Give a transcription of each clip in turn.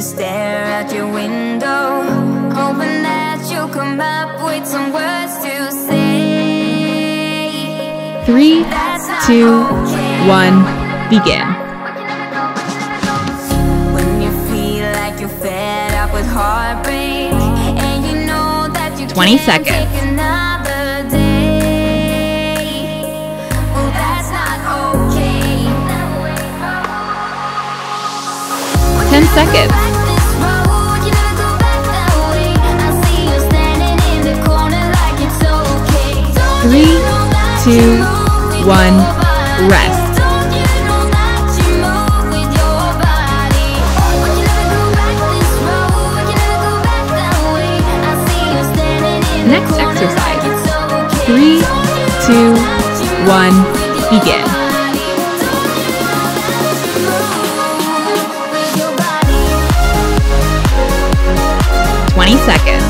just stare out your window, hoping that you'll come up with some words to say. Three, two, okay. one, begin. When you feel like you're fed up with heartbreak, and you know that you 20 can't seconds. take two, one, rest. Next exercise. Three, two, one, begin. Twenty seconds.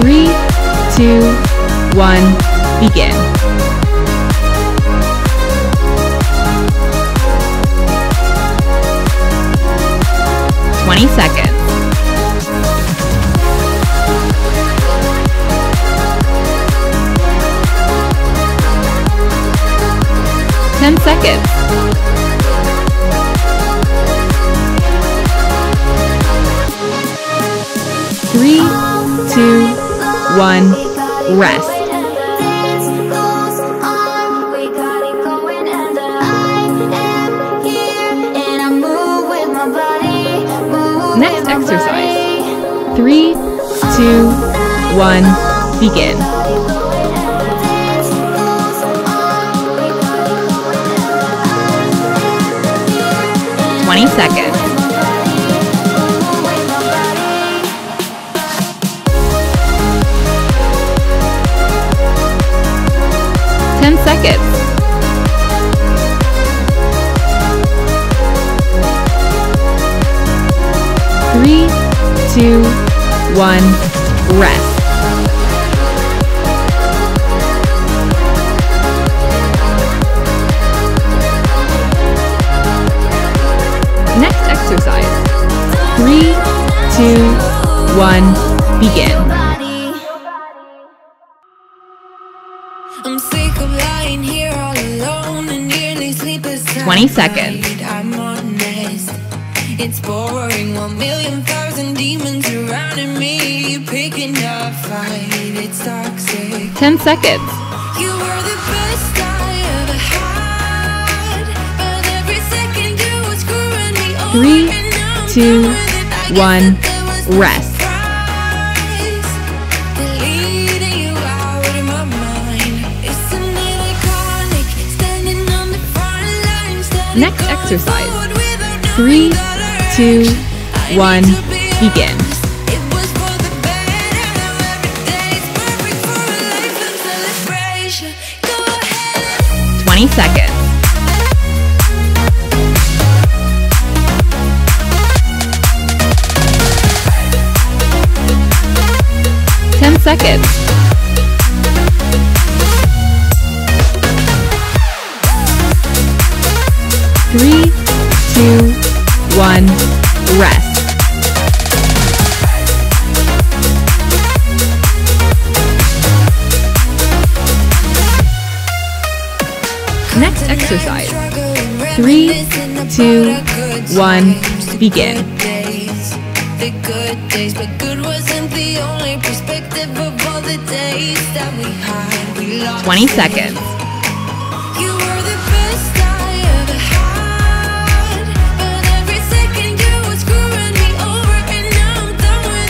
Three, two, one, begin. Twenty seconds. Ten seconds. Three, two, one, rest. Next exercise. Three, two, one, begin. Twenty seconds. Ten seconds. Three, two, one, rest. Next exercise. Three, two, one, begin. 20 seconds. It's boring. One million thousand demons surrounding me. Picking a fight. It's toxic. Ten seconds. You were the best I ever had. But every second you were screwing me over. Three, two, done with it. I guess one, that there was no rest. Next exercise. Three, two, one, begin. Twenty seconds. hurt two, Three, two, one, rest. Next exercise. Three, two, one, begin. The good days, but good wasn't the only perspective of all the days that we had. 20 seconds.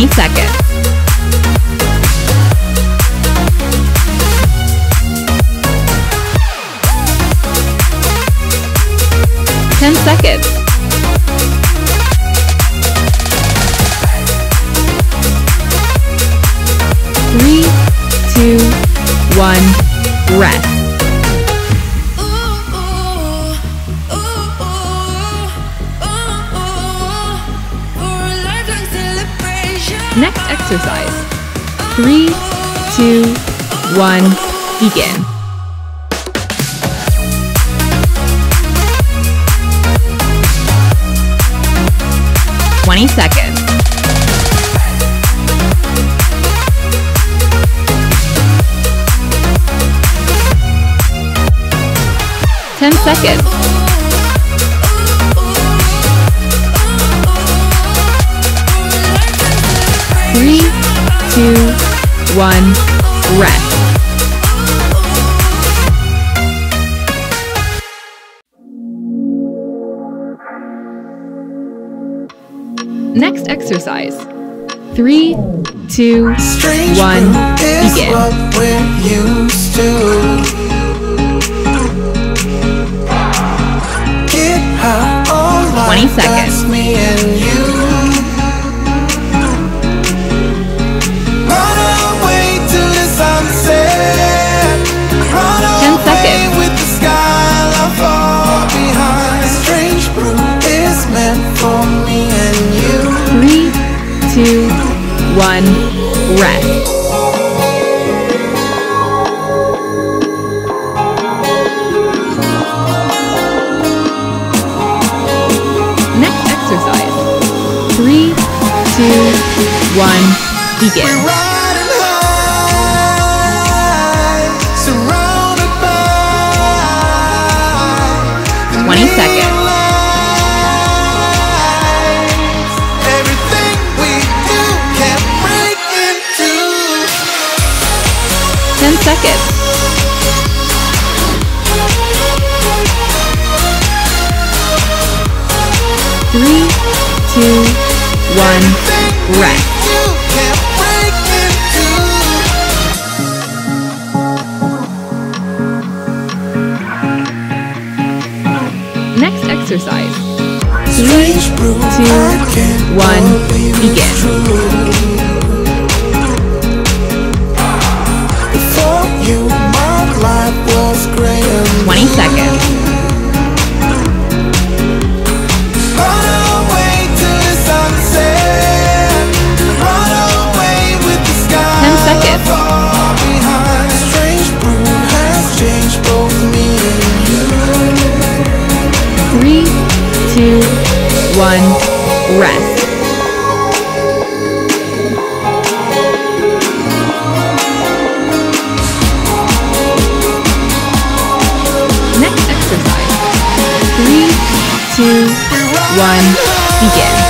20 seconds. Ten seconds. one, begin. Twenty seconds. Ten seconds. Three, two, one, rest. Next exercise. Three, two, Strange one, begin. Twenty seconds. one begin. Twenty seconds. Ten seconds. Three, two, one. Wreck. Next exercise. Three, two, one, begin. Twenty seconds. one, rest. Next exercise, three, two, one, begin.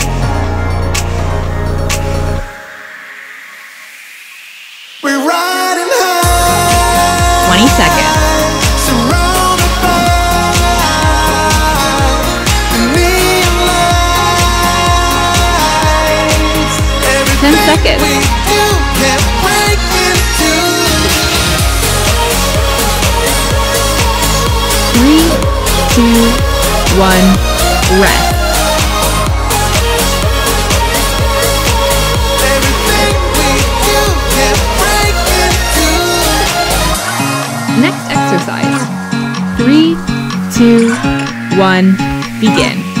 10 seconds. Three, two, one, rest. Next exercise. Three, two, one, begin.